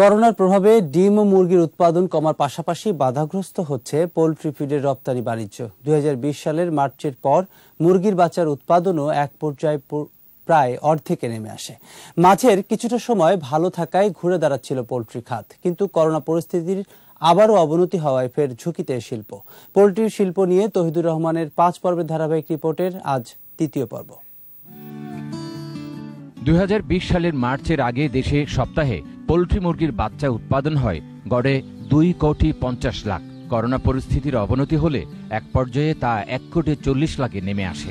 করোনার প্রভাবে ডিম ও মুরগির উৎপাদন কমার পাশাপাশি বাধাগ্রস্ত হচ্ছে পোলট্রি ফিডের রপ্তানি বাণিজ্য। দুই সালের মার্চের পর মুরগির বাচ্চার উৎপাদনও এক পর্যায়ে প্রায় অর্ধেকে নেমে আসে। মাঝের কিছুটা সময় ভালো থাকায় ঘুরে দাঁড়াচ্ছিল পোলট্রি খাত, কিন্তু করোনা পরিস্থিতির আবারও অবনতি হওয়ায় ফের ঝুঁকিতে শিল্প। পোলট্রি শিল্প নিয়ে তহিদুর রহমানের পাঁচ পর্বের ধারাবাহিক রিপোর্টের আজ তৃতীয় পর্ব। দুই সালের মার্চের আগে দেশে সপ্তাহে পোলট্রি মুরগির বাচ্চা উৎপাদন হয় গড়ে দুই কোটি পঞ্চাশ লাখ। করোনা পরিস্থিতির অবনতি হলে এক পর্যায়ে তা এক কোটি চল্লিশ লাখে নেমে আসে।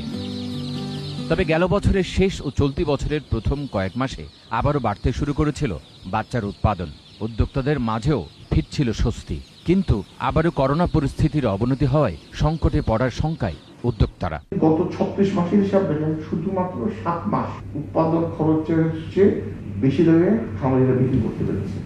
তবে গেল বছরের শেষ ও চলতি বছরের প্রথম কয়েক মাসে আবারও বাড়তে শুরু করেছিল বাচ্চার উৎপাদন। উদ্যোক্তাদের মাঝেও ফিরছিল স্বস্তি। কিন্তু আবারও করোনা পরিস্থিতির অবনতি হওয়ায় সংকটে পড়ার শঙ্কায় উদ্যোক্তারা। গত ছত্রিশ মাসের হিসাব শুধুমাত্র সাত মাস উৎপাদন খরচের চেয়ে বেশি দামে খামারিরা বিক্রি করতে পেরেছে।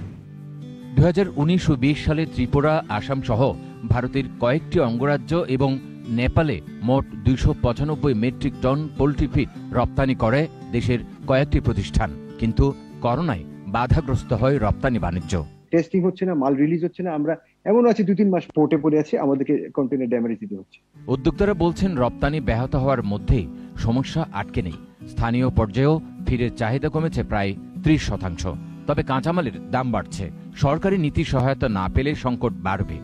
দু হাজার উনিশ ও বিশ সালে ত্রিপুরা আসাম সহ ভারতের কয়েকটি অঙ্গরাজ্য এবং নেপালে মোট দুইশো পঁচানব্বই মেট্রিক টন পোলট্রি ফিড রপ্তানি করে দেশের কয়েকটি প্রতিষ্ঠান। কিন্তু করোনায় বাধাগ্রস্ত হয় রপ্তানি বাণিজ্য। টেস্টিং হচ্ছে না মাল রিলিজ হচ্ছে না আমরা এমন আছে দু তিন মাস পোর্টে পড়ে আছি আমাদেরকে কন্টেনার ড্যামেজ দিতে হচ্ছে। উদ্যোক্তারা বলছেন রপ্তানি ব্যাহত হওয়ার মধ্যেই সমস্যা আটকে নেই। স্থানীয় পর্যায়েও ফিরের চাহিদা কমেছে প্রায় ত্রিশ শতাংশ। তবে কাঁচামালের দাম বাড়ছে। সরকারি নীতি সহায়তা না পেলে সংকট বাড়বে।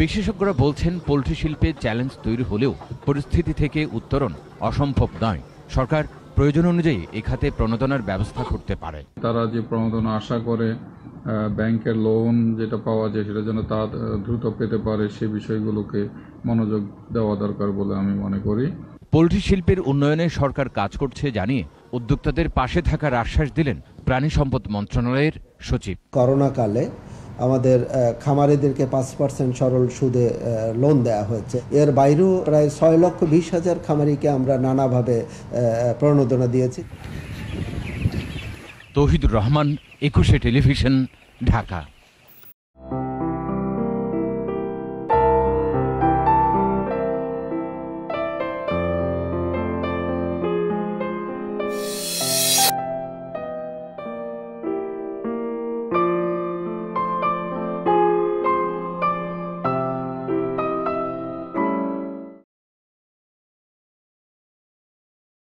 বিশেষজ্ঞরা বলছেন পোলট্রি শিল্পে চ্যালেঞ্জ তৈরি হলেও পরিস্থিতি থেকে উত্তরণ অসম্ভব নয়। সরকার প্রয়োজন অনুযায়ী এ খাতে প্রণোদনার ব্যবস্থা করতে পারে। তারা যে প্রণোদনা আশা করে ব্যাংকের লোন যেটা পাওয়া যায় সেটা যেন তা দ্রুত পেতে পারে সে বিষয়গুলোকে মনোযোগ দেওয়া দরকার বলে আমি মনে করি। পোলট্রি শিল্পের উন্নয়নে সরকার কাজ করছে জানিয়ে উদ্যোক্তাদের পাশে থাকার আশ্বাস দিলেন প্রাণী সম্পদ মন্ত্রণালয়ের সচিব। করোনাকালে আমাদের খামারিদেরকে পাঁচ পার্সেন্ট সরল সুদে লোন দেওয়া হয়েছে। এর বাইরেও প্রায় ছয় লক্ষ বিশ হাজার খামারিকে আমরা নানাভাবে প্রণোদনা দিয়েছি। তৌহিদুর রহমান একুশে টেলিভিশন ঢাকা।